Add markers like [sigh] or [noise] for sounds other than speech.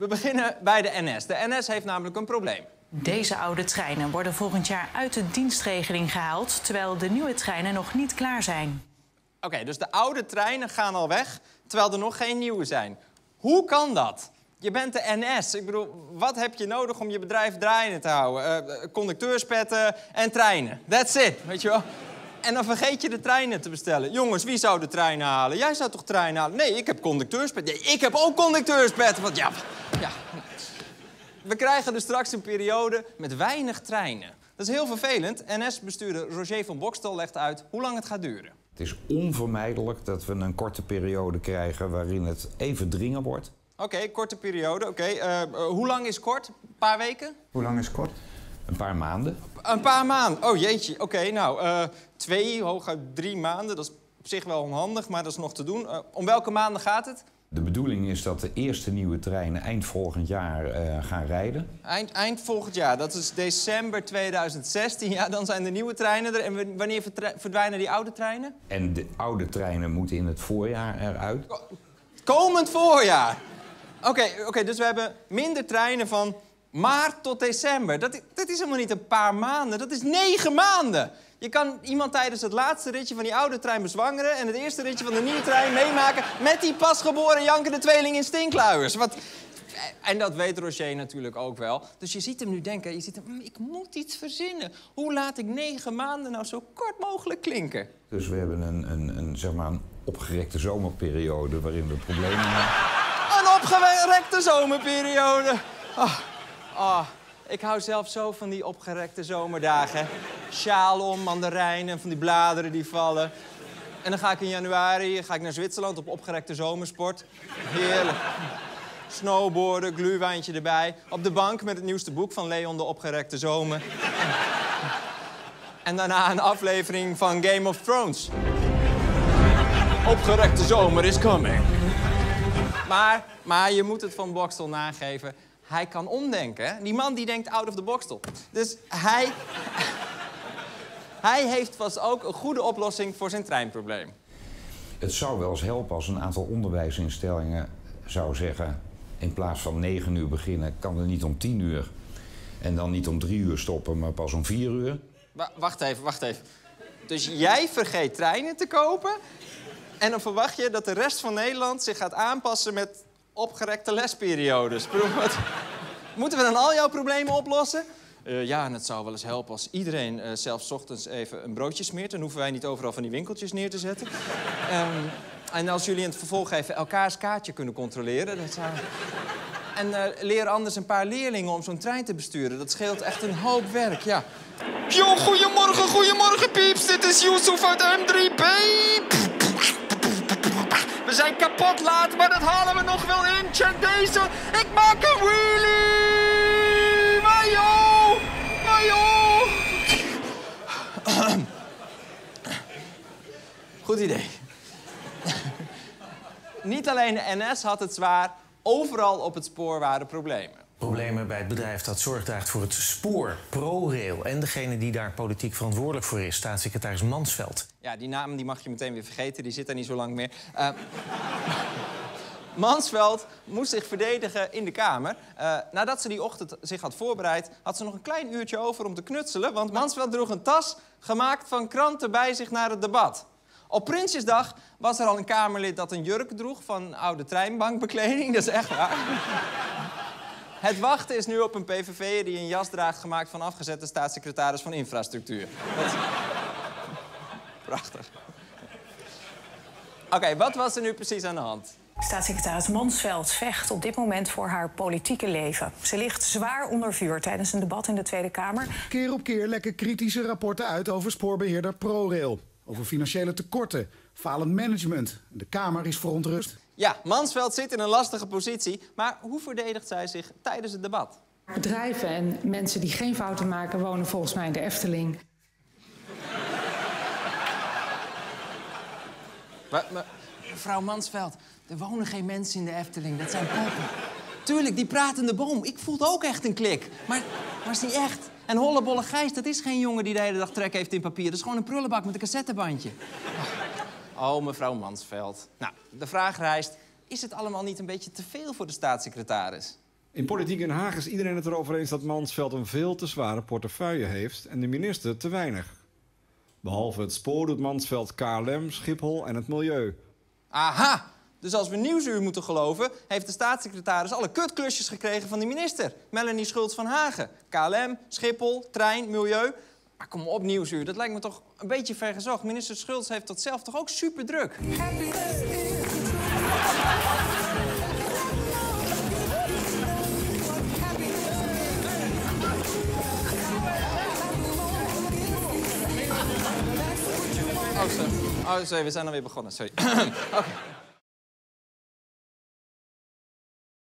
We beginnen bij de NS. De NS heeft namelijk een probleem. Deze oude treinen worden volgend jaar uit de dienstregeling gehaald... terwijl de nieuwe treinen nog niet klaar zijn. Oké, dus de oude treinen gaan al weg, terwijl er nog geen nieuwe zijn. Hoe kan dat? Je bent de NS. Ik bedoel, wat heb je nodig om je bedrijf draaiende te houden? Uh, conducteurspetten en treinen. That's it, weet je wel? En dan vergeet je de treinen te bestellen. Jongens, wie zou de treinen halen? Jij zou toch treinen halen? Nee, ik heb conducteurspet. Nee, ik heb ook conducteurspet. Want ja, ja. We krijgen dus straks een periode met weinig treinen. Dat is heel vervelend. NS-bestuurder Roger van Bokstel legt uit hoe lang het gaat duren. Het is onvermijdelijk dat we een korte periode krijgen waarin het even dringen wordt. Oké, korte periode. Oké, eh, hoe lang is kort? Een paar weken? Hoe lang is kort? Een paar maanden. Een paar maanden? Oh jeetje. Oké, nou, uh, twee, hooguit drie maanden. Dat is op zich wel onhandig, maar dat is nog te doen. Uh, om welke maanden gaat het? De bedoeling is dat de eerste nieuwe treinen eind volgend jaar uh, gaan rijden. Eind, eind volgend jaar, dat is december 2016. Ja, dan zijn de nieuwe treinen er. En wanneer verdwijnen die oude treinen? En de oude treinen moeten in het voorjaar eruit. Komend voorjaar? Oké, oké, dus we hebben minder treinen van maart tot december. Dat, dat is helemaal niet een paar maanden, dat is negen maanden. Je kan iemand tijdens het laatste ritje van die oude trein bezwangeren... en het eerste ritje van de nieuwe trein meemaken... met die pasgeboren jankende tweeling in stinkluiers. Wat... En dat weet Roger natuurlijk ook wel. Dus je ziet hem nu denken, je ziet hem, hm, ik moet iets verzinnen. Hoe laat ik negen maanden nou zo kort mogelijk klinken? Dus we hebben een, een, een, zeg maar een opgerekte zomerperiode waarin we problemen hebben. Een opgerekte zomerperiode. Oh. Oh, ik hou zelf zo van die opgerekte zomerdagen. Sjaal om, mandarijnen, van die bladeren die vallen. En dan ga ik in januari ga ik naar Zwitserland op opgerekte zomersport. Heerlijk. Snowboarden, gluwijntje erbij. Op de bank met het nieuwste boek van Leon de Opgerekte Zomer. En daarna een aflevering van Game of Thrones. Opgerekte zomer is coming. Maar, maar je moet het van Bokstel nageven hij kan omdenken. Die man die denkt out of the box toch. Dus hij... hij heeft vast ook een goede oplossing voor zijn treinprobleem. Het zou wel eens helpen als een aantal onderwijsinstellingen zou zeggen... in plaats van negen uur beginnen, kan er niet om tien uur. En dan niet om drie uur stoppen, maar pas om vier uur. wacht even, wacht even. Dus jij vergeet treinen te kopen... en dan verwacht je dat de rest van Nederland zich gaat aanpassen met opgerekte lesperiodes. Moeten we dan al jouw problemen oplossen? Uh, ja, en het zou wel eens helpen als iedereen uh, zelfs ochtends even een broodje smeert. Dan hoeven wij niet overal van die winkeltjes neer te zetten. um, en als jullie in het vervolg even elkaars kaartje kunnen controleren, dat zou... En uh, leer anders een paar leerlingen om zo'n trein te besturen. Dat scheelt echt een hoop werk, ja. Yo, goedemorgen, goedemorgen, pieps. Dit is Yusuf uit M3B. We zijn kapot laat, maar dat halen we nog wel in. Check deze. Ik maak een wheelie. Mayo. Mayo. [clears throat] Goed idee. Niet alleen de NS had het zwaar. Overal op het spoor waren problemen problemen bij het bedrijf dat zorg draagt voor het spoor, ProRail. En degene die daar politiek verantwoordelijk voor is, staatssecretaris Mansveld. Ja, die naam die mag je meteen weer vergeten, die zit daar niet zo lang meer. Uh, [laughs] Mansveld moest zich verdedigen in de Kamer. Uh, nadat ze die ochtend zich had voorbereid, had ze nog een klein uurtje over om te knutselen. Want Mansveld droeg een tas gemaakt van kranten bij zich naar het debat. Op Prinsjesdag was er al een Kamerlid dat een jurk droeg van oude treinbankbekleding. [laughs] Dat is echt waar. Het wachten is nu op een PVV die een jas draagt gemaakt van afgezette staatssecretaris van Infrastructuur. [laughs] Prachtig. Oké, wat was er nu precies aan de hand? Staatssecretaris Mansveld vecht op dit moment voor haar politieke leven. Ze ligt zwaar onder vuur tijdens een debat in de Tweede Kamer. Keer op keer lekken kritische rapporten uit over spoorbeheerder ProRail. Over financiële tekorten, falend management. De Kamer is verontrust. Ja, Mansveld zit in een lastige positie, maar hoe verdedigt zij zich tijdens het debat? Bedrijven en mensen die geen fouten maken wonen volgens mij in de Efteling. Maar, mevrouw Mansveld, er wonen geen mensen in de Efteling, dat zijn poppen. Tuurlijk, die pratende boom, ik voelde ook echt een klik. Maar, is niet echt. En Hollebolle Gijs, dat is geen jongen die de hele dag trek heeft in papier. Dat is gewoon een prullenbak met een cassettebandje. Oh, mevrouw Mansveld. Nou, de vraag rijst, is het allemaal niet een beetje te veel voor de staatssecretaris? In Politiek Den Haag is iedereen het erover eens dat Mansveld een veel te zware portefeuille heeft en de minister te weinig. Behalve het spoor doet Mansveld KLM, Schiphol en het milieu. Aha! Dus als we Nieuwsuur moeten geloven, heeft de staatssecretaris alle kutklusjes gekregen van de minister. Melanie Schultz van Hagen. KLM, Schiphol, trein, milieu. Maar kom op, Nieuwsuur, dat lijkt me toch een beetje vergezocht. Minister Schultz heeft dat zelf toch ook super druk. Oh, sorry. Oh, sorry, we zijn alweer begonnen. Sorry. Oké. [clears throat]